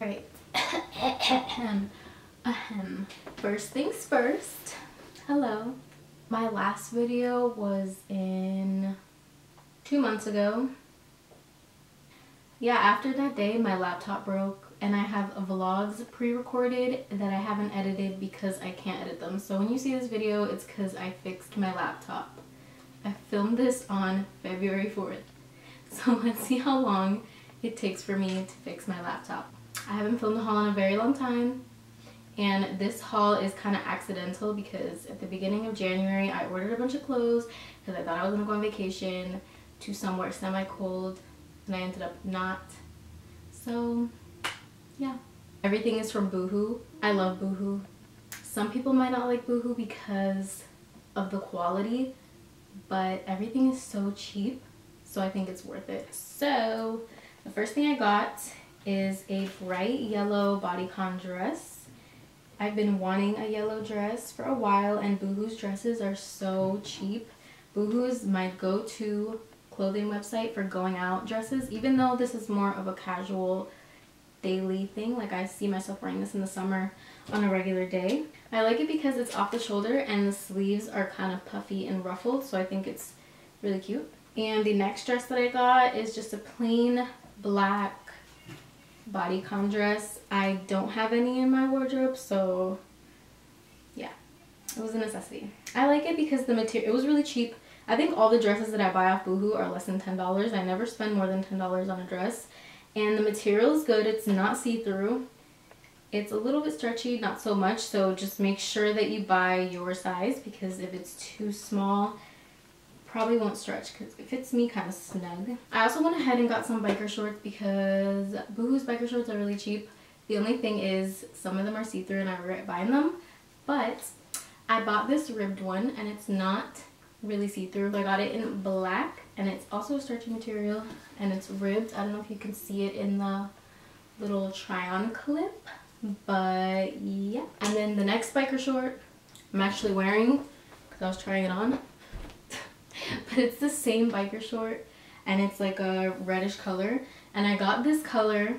Alright. Ahem. First things first. Hello. My last video was in two months ago. Yeah, after that day, my laptop broke and I have vlogs pre-recorded that I haven't edited because I can't edit them. So when you see this video, it's because I fixed my laptop. I filmed this on February 4th. So let's see how long it takes for me to fix my laptop. I haven't filmed a haul in a very long time. And this haul is kind of accidental because at the beginning of January, I ordered a bunch of clothes because I thought I was going to go on vacation to somewhere semi-cold. And I ended up not. So, yeah. Everything is from Boohoo. I love Boohoo. Some people might not like Boohoo because of the quality, but everything is so cheap so I think it's worth it. So the first thing I got is a bright yellow bodycon dress. I've been wanting a yellow dress for a while and Boohoo's dresses are so cheap. Boohoo is my go-to clothing website for going out dresses even though this is more of a casual daily thing like I see myself wearing this in the summer on a regular day. I like it because it's off the shoulder and the sleeves are kind of puffy and ruffled so I think it's really cute. And the next dress that I got is just a plain black bodycon dress. I don't have any in my wardrobe, so yeah, it was a necessity. I like it because the material, it was really cheap. I think all the dresses that I buy off Boohoo are less than $10. I never spend more than $10 on a dress. And the material is good. It's not see-through. It's a little bit stretchy, not so much. So just make sure that you buy your size because if it's too small, probably won't stretch because it fits me kind of snug. I also went ahead and got some biker shorts because Boohoo's biker shorts are really cheap. The only thing is some of them are see-through and I regret buying them. But I bought this ribbed one and it's not really see-through. I got it in black and it's also a starchy material and it's ribbed. I don't know if you can see it in the little try-on clip. But yeah. And then the next biker short I'm actually wearing because I was trying it on it's the same biker short and it's like a reddish color and I got this color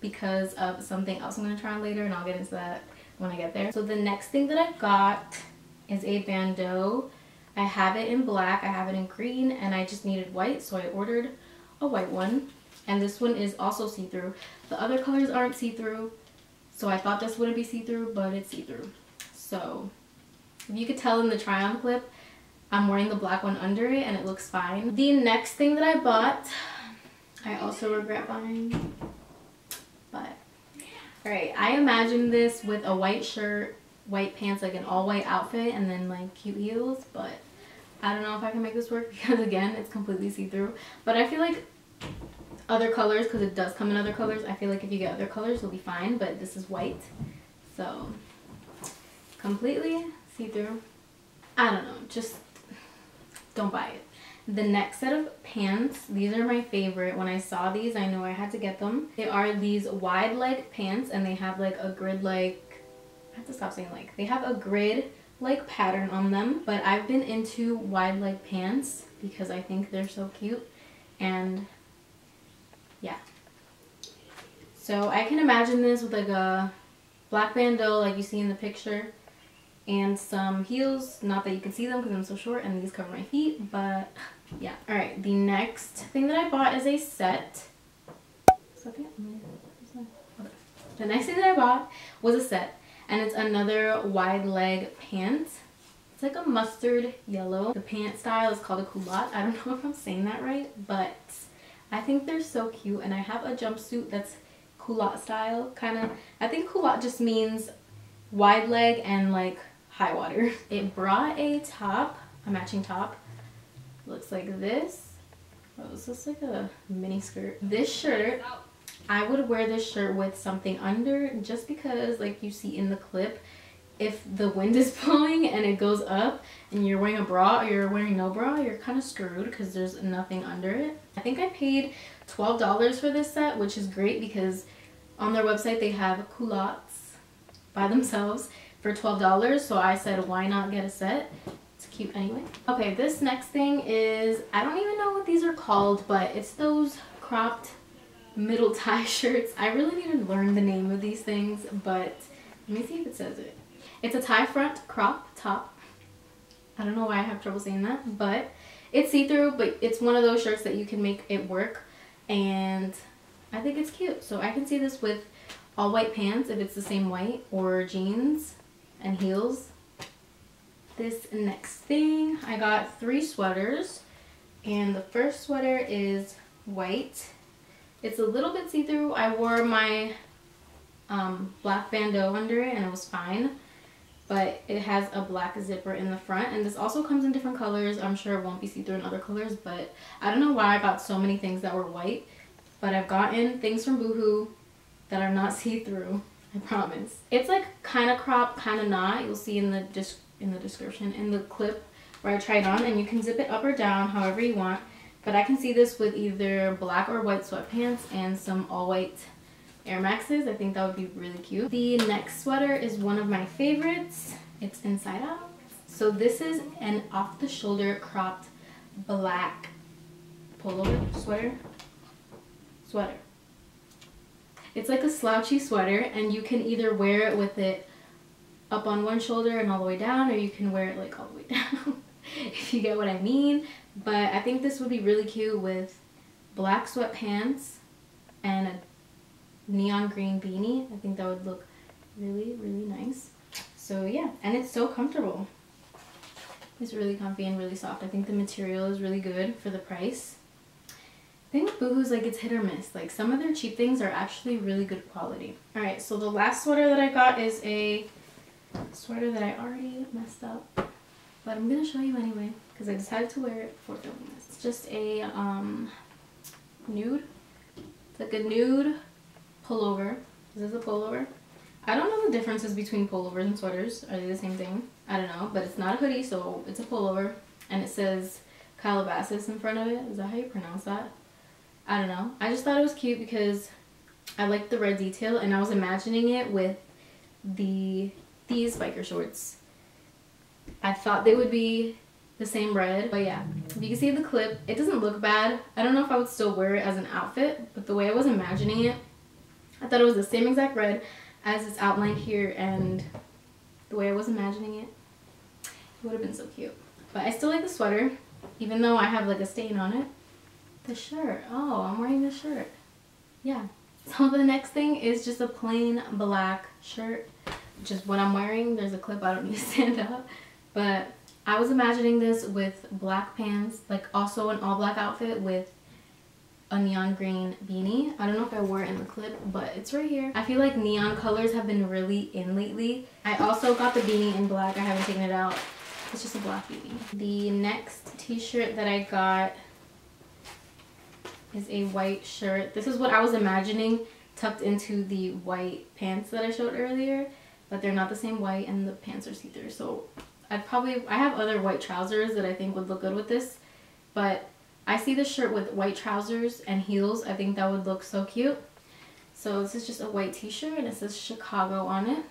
because of something else I'm going to try on later and I'll get into that when I get there. So the next thing that I got is a bandeau. I have it in black, I have it in green, and I just needed white so I ordered a white one. And this one is also see-through. The other colors aren't see-through, so I thought this wouldn't be see-through, but it's see-through. So, if you could tell in the try-on clip, I'm wearing the black one under it and it looks fine. The next thing that I bought, I also regret buying, but alright, I imagined this with a white shirt, white pants, like an all white outfit and then like cute heels, but I don't know if I can make this work because again, it's completely see-through, but I feel like other colors, because it does come in other colors, I feel like if you get other colors, it'll be fine, but this is white, so completely see-through. I don't know, just don't buy it. The next set of pants, these are my favorite. When I saw these, I know I had to get them. They are these wide leg pants and they have like a grid like, I have to stop saying like, they have a grid like pattern on them. But I've been into wide leg pants because I think they're so cute. And yeah. So I can imagine this with like a black bandeau like you see in the picture and some heels. Not that you can see them because I'm so short and these cover my feet but yeah. All right the next thing that I bought is a set. The next thing that I bought was a set and it's another wide leg pants it's like a mustard yellow. The pant style is called a culotte. I don't know if I'm saying that right but I think they're so cute and I have a jumpsuit that's culotte style kind of I think culotte just means wide leg and like high water. It brought a top, a matching top. Looks like this. Oh, this looks like a mini skirt. This shirt, I would wear this shirt with something under just because like you see in the clip, if the wind is blowing and it goes up and you're wearing a bra or you're wearing no bra, you're kind of screwed because there's nothing under it. I think I paid $12 for this set, which is great because on their website they have culottes by themselves for $12 so I said why not get a set it's cute anyway okay this next thing is I don't even know what these are called but it's those cropped middle tie shirts. I really need to learn the name of these things, but let me see if it says it. It's a tie front crop top. I don't know why I have trouble saying that, but it's see-through, but it's one of those shirts that you can make it work, and I think it's cute. So I can see this with all white pants if it's the same white, or jeans and heels. This next thing, I got three sweaters, and the first sweater is white it's a little bit see-through. I wore my um, black bandeau under it and it was fine. But it has a black zipper in the front. And this also comes in different colors. I'm sure it won't be see-through in other colors. But I don't know why I got so many things that were white. But I've gotten things from Boohoo that are not see-through. I promise. It's like kind of crop, kind of not. You'll see in the in the description, in the clip where I tried on. And you can zip it up or down however you want. But I can see this with either black or white sweatpants and some all white Air Maxes. I think that would be really cute. The next sweater is one of my favorites. It's inside out. So this is an off the shoulder cropped black pullover sweater. Sweater. It's like a slouchy sweater and you can either wear it with it up on one shoulder and all the way down or you can wear it like all the way down if you get what I mean. But I think this would be really cute with black sweatpants and a neon green beanie. I think that would look really, really nice. So yeah, and it's so comfortable. It's really comfy and really soft. I think the material is really good for the price. Think Boohoo's like it's hit or miss. Like some of their cheap things are actually really good quality. Alright, so the last sweater that I got is a sweater that I already messed up. But I'm going to show you anyway because I decided to wear it for filming this. It's just a um, nude. It's like a nude pullover. Is this a pullover? I don't know the differences between pullovers and sweaters. Are they the same thing? I don't know. But it's not a hoodie, so it's a pullover. And it says Calabasas in front of it. Is that how you pronounce that? I don't know. I just thought it was cute because I liked the red detail and I was imagining it with the these biker shorts. I thought they would be the same red. But yeah, if you can see the clip, it doesn't look bad. I don't know if I would still wear it as an outfit, but the way I was imagining it, I thought it was the same exact red as it's outlined here and the way I was imagining it, it would have been so cute. But I still like the sweater, even though I have like a stain on it. The shirt, oh, I'm wearing the shirt. Yeah. So the next thing is just a plain black shirt, just what I'm wearing. There's a clip, I don't need to stand up. But I was imagining this with black pants, like also an all black outfit with a neon green beanie. I don't know if I wore it in the clip, but it's right here. I feel like neon colors have been really in lately. I also got the beanie in black. I haven't taken it out. It's just a black beanie. The next t-shirt that I got is a white shirt. This is what I was imagining tucked into the white pants that I showed earlier, but they're not the same white and the pants are see-through. So I probably, I have other white trousers that I think would look good with this, but I see this shirt with white trousers and heels. I think that would look so cute. So this is just a white t-shirt and it says Chicago on it.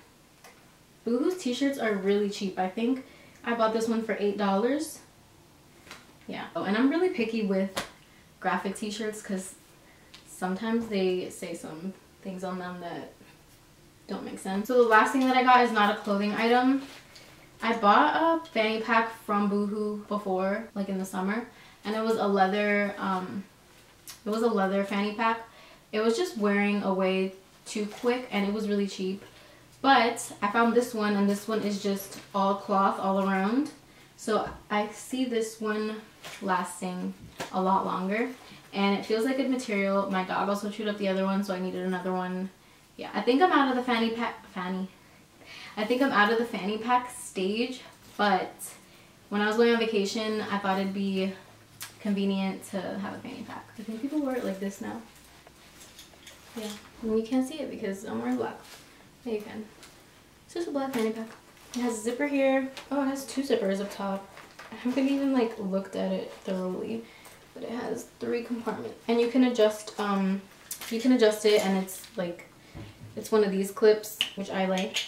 Boohoo's t-shirts are really cheap. I think I bought this one for $8. Yeah. Oh, and I'm really picky with graphic t-shirts because sometimes they say some things on them that don't make sense. So the last thing that I got is not a clothing item. I bought a fanny pack from Boohoo before, like in the summer, and it was a leather, um, it was a leather fanny pack. It was just wearing away too quick and it was really cheap. But I found this one and this one is just all cloth all around. So I see this one lasting a lot longer and it feels like good material. My dog also chewed up the other one so I needed another one. Yeah, I think I'm out of the fanny pack, fanny, I think I'm out of the fanny pack stage, but when I was going on vacation, I thought it'd be convenient to have a fanny pack. I think people wear it like this now. Yeah, and you can't see it because I'm wearing black. Yeah, you can. It's just a black fanny pack. It has a zipper here. Oh, it has two zippers up top. I haven't even like looked at it thoroughly, but it has three compartments. And you can adjust, um, you can adjust it and it's like, it's one of these clips, which I like.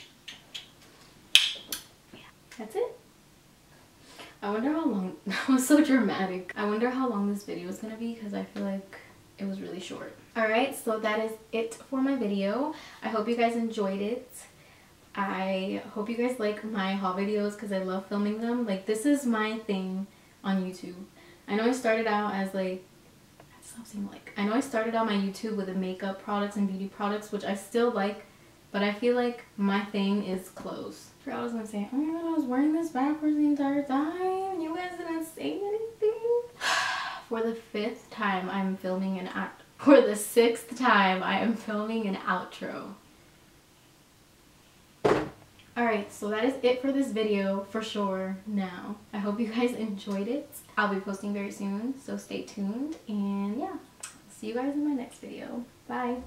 That's it. I wonder how long, that was so dramatic. I wonder how long this video is going to be because I feel like it was really short. Alright, so that is it for my video. I hope you guys enjoyed it. I hope you guys like my haul videos because I love filming them. Like this is my thing on YouTube. I know I started out as like stop saying like I know I started out my YouTube with the makeup products and beauty products which I still like but I feel like my thing is clothes. I forgot I was gonna say, oh my god, I was wearing this backwards the entire time. You guys didn't say anything. For the fifth time I'm filming an act for the sixth time I am filming an outro. Alright, so that is it for this video for sure now. I hope you guys enjoyed it. I'll be posting very soon, so stay tuned. And yeah, see you guys in my next video. Bye!